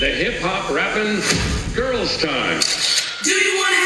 the hip hop rapping girls' time. Do you want to?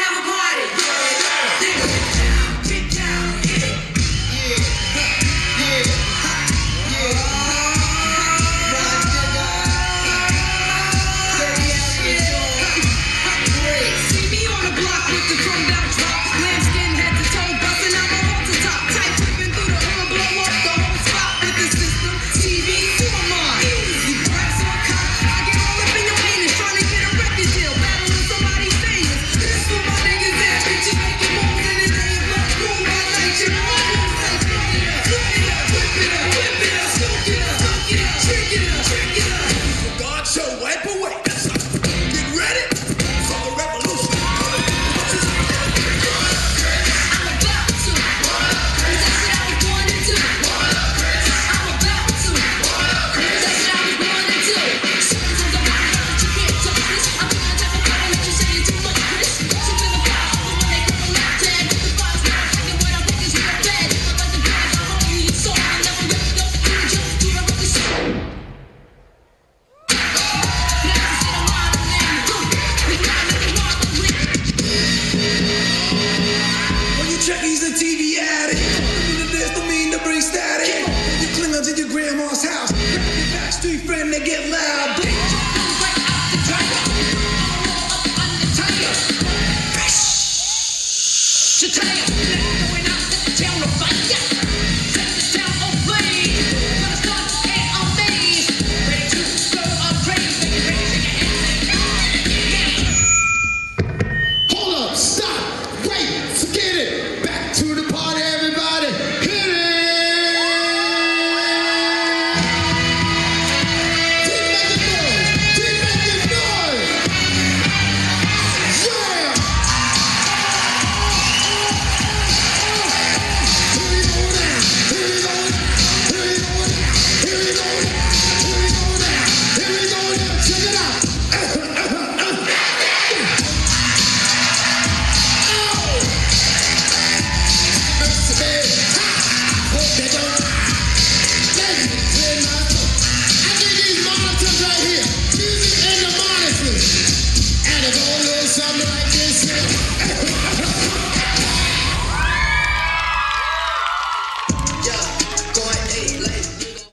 Chucky's the TV addict. Mean the dance don't mean to bring static. You cling to your grandma's house. Grab your backstreet friend to get loud. Bitch. Right